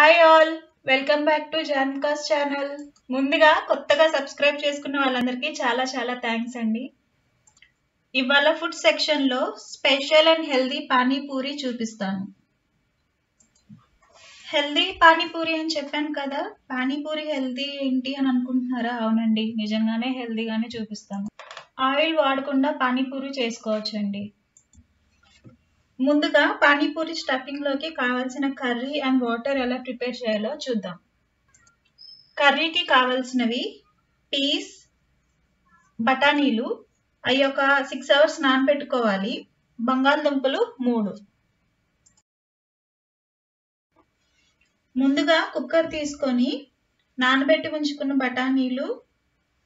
Hi all welcome back to జాన్కాస్ channel ముందుగా కొత్తగా subscribe చేసుకున్న వాళ్ళందరికీ చాలా చాలా థ్యాంక్స్ అండి. ఇవాళ ఫుడ్ సెక్షన్లో స్పెషల్ అండ్ హెల్దీ పానీపూరి చూపిస్తాను. హెల్దీ పానీపూరి అని చెప్పాను కదా పానీపూరి హెల్దీ ఏంటి అని అనుకుంటున్నారా? అవునండి నిజంగానే హెల్దీగానే చూపిస్తాను ఆయిల్ వాడకుండా పానీపూరి చేసుకోవచ్చండి. ముందుగా పానీపూరి స్టఫింగ్లోకి కావాల్సిన కర్రీ అండ్ వాటర్ ఎలా ప్రిపేర్ చేయాలో చూద్దాం. కర్రీకి కావాల్సినవి పీస్ బఠానీలు అవి ఒక సిక్స్ అవర్స్ నానబెట్టుకోవాలి. బంగాళదుంపలు మూడు. ముందుగా కుక్కర్ తీసుకొని నానబెట్టి ఉంచుకున్న బఠానీలు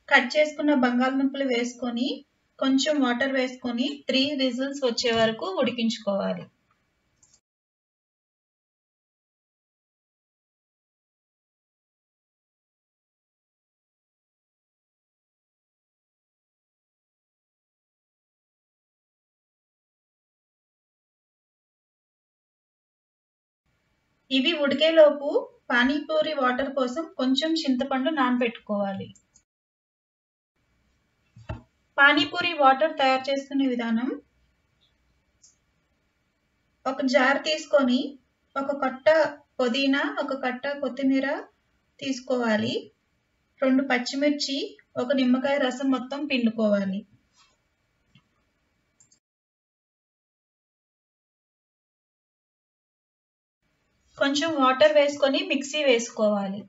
కట్ చేసుకున్న బంగాళదుంపలు వేసుకొని కొంచెం వాటర్ వేసుకొని త్రీ విజిల్స్ వచ్చే వరకు ఉడికించుకోవాలి. ఇవి ఉడికేలోపు పానీపూరి వాటర్ కోసం కొంచెం చింతపండు నానబెట్టుకోవాలి. పానీపూరి వాటర్ తయారు చేసుకునే విధానం. ఒక జార్ తీసుకొని ఒక కట్ట పుదీనా ఒక కట్ట కొత్తిమీర తీసుకోవాలి. రెండు పచ్చిమిర్చి ఒక నిమ్మకాయ రసం మొత్తం పిండుకోవాలి. కొంచెం వాటర్ వేసుకొని మిక్సీ వేసుకోవాలి.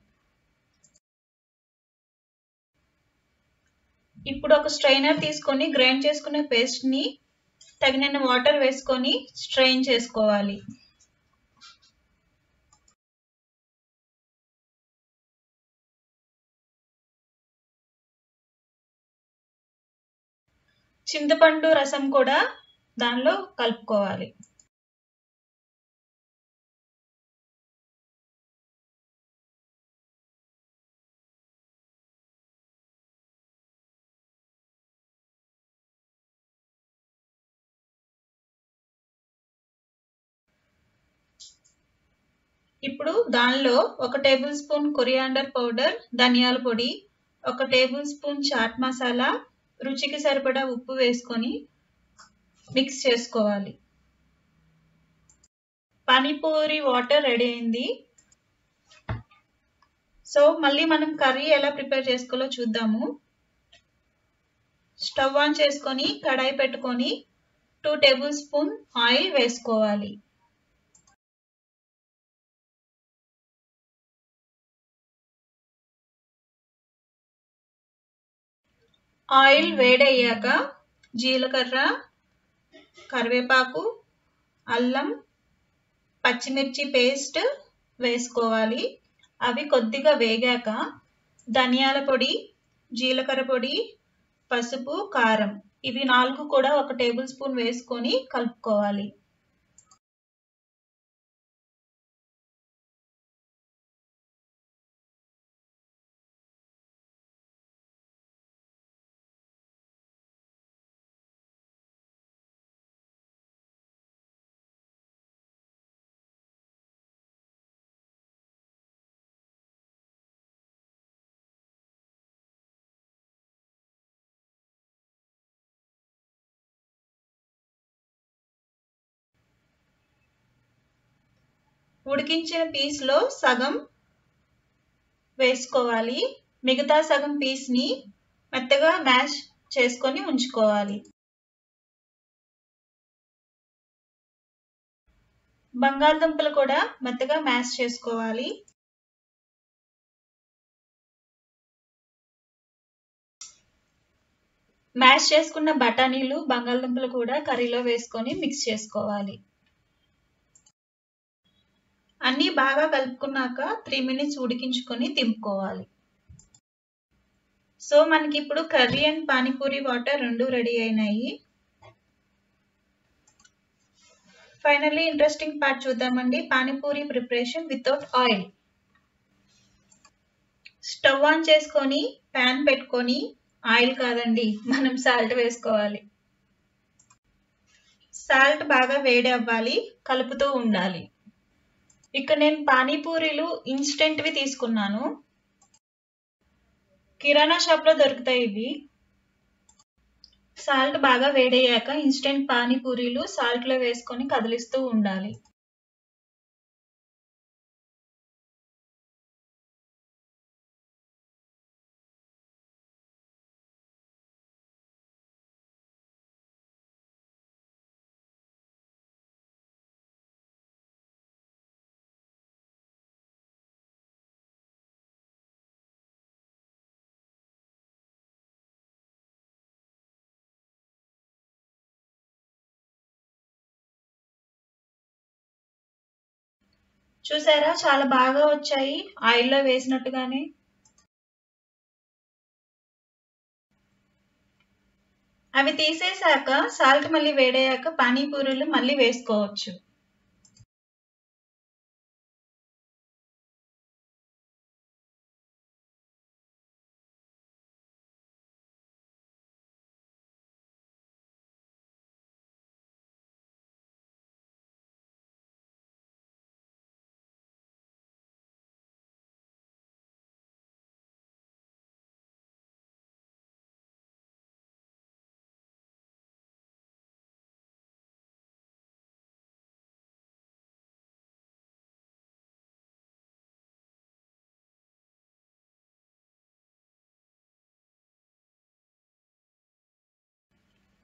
ఇప్పుడు ఒక స్ట్రైనర్ తీసుకొని గ్రైండ్ చేసుకునే పేస్ట్ని తగినన్ని వాటర్ వేసుకొని స్ట్రెయిన్ చేసుకోవాలి. చింతపండు రసం కూడా దానిలో కలుపుకోవాలి. ఇప్పుడు దానిలో ఒక టేబుల్ స్పూన్ కొరియాండర్ పౌడర్ ధనియాల పొడి ఒక టేబుల్ స్పూన్ చాట్ మసాలా రుచికి సరిపడా ఉప్పు వేసుకొని మిక్స్ చేసుకోవాలి. పానీపూరి వాటర్ రెడీ అయింది. సో మళ్ళీ మనం కర్రీ ఎలా ప్రిపేర్ చేసుకోవాలో చూద్దాము. స్టవ్ ఆన్ చేసుకొని కడాయి పెట్టుకొని టూ టేబుల్ స్పూన్ ఆయిల్ వేసుకోవాలి. ఆయిల్ వేడయ్యాక జీలకర్ర కరివేపాకు అల్లం పచ్చిమిర్చి పేస్ట్ వేసుకోవాలి. అవి కొద్దిగా వేగాక ధనియాల పొడి జీలకర్ర పొడి పసుపు కారం ఇవి నాలుగు కూడా ఒక టేబుల్ స్పూన్ వేసుకొని కలుపుకోవాలి. ఉడికించిన పీస్లో సగం వేసుకోవాలి. మిగతా సగం పీస్ని మెత్తగా మ్యాష్ చేసుకొని ఉంచుకోవాలి. బంగాళదుంపలు కూడా మెత్తగా మ్యాష్ చేసుకోవాలి. మ్యాష్ చేసుకున్న బఠానీలు బంగాళదుంపలు కూడా కర్రీలో వేసుకొని మిక్స్ చేసుకోవాలి. అన్నీ బాగా కలుపుకున్నాక త్రీ మినిట్స్ ఉడికించుకొని దింపుకోవాలి సో మనకి ఇప్పుడు కర్రీ అండ్ పానీపూరి వాటర్ రెండు రెడీ అయినాయి. ఫైనల్లీ ఇంట్రెస్టింగ్ పార్ట్ చూద్దామండి. Panipuri preparation without oil stove on చేసుకొని ప్యాన్ పెట్టుకొని ఆయిల్ కాదండి మనం సాల్ట్ వేసుకోవాలి. సాల్ట్ బాగా వేడి అవ్వాలి కలుపుతూ ఉండాలి. ఇక్కడ నేను పానీపూరీలు ఇన్స్టెంట్వి తీసుకున్నాను. కిరాణా షాప్లో దొరుకుతాయి ఇవి. సాల్ట్ బాగా వేడయ్యాక ఇన్స్టెంట్ పానీపూరీలు సాల్ట్లో వేసుకొని కదిలిస్తూ ఉండాలి. చూసారా? చాలా బాగా వచ్చాయి. ఆయిల్లో వేసినట్టుగానే. అవి తీసేశాక సాల్ట్ మళ్ళీ వేడయ్యాక పానీపూరీలు మళ్ళీ వేసుకోవచ్చు.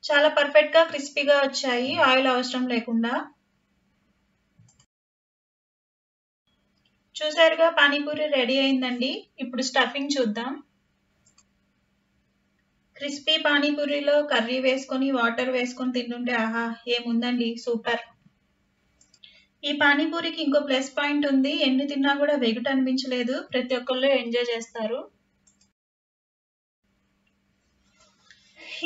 చాలా పర్ఫెక్ట్గా క్రిస్పీగా వచ్చాయి. ఆయిల్ అవసరం లేకుండా. చూసారుగా పానీపూరి రెడీ అయిందండి. ఇప్పుడు స్టఫింగ్ చూద్దాం. క్రిస్పీ పానీపూరిలో కర్రీ వేసుకొని వాటర్ వేసుకొని తింటుంటే ఆహా ఏముందండి? సూపర్ ఈ పానీపూరికి ఇంకో ప్లస్ పాయింట్ ఉంది. ఎన్ని తిన్నా కూడా వెగుట అనిపించలేదు. ప్రతి ఒక్కళ్ళు ఎంజాయ్ చేస్తారు.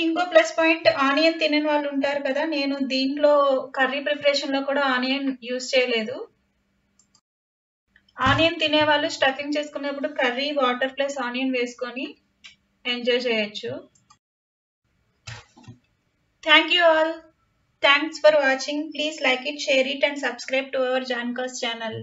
ఇంకో ప్లస్ పాయింట్ ఆనియన్ తినని వాళ్ళు ఉంటారు కదా నేను దీంట్లో కర్రీ ప్రిపరేషన్లో కూడా ఆనియన్ యూస్ చేయలేదు. ఆనియన్ తినే వాళ్ళు స్టఫింగ్ చేసుకునేప్పుడు కర్రీ వాటర్ ప్లస్ ఆనియన్ వేసుకొని ఎంజాయ్ చేయొచ్చు. Thank you all thanks for watching please like it share it and subscribe to our జాన్కాస్ channel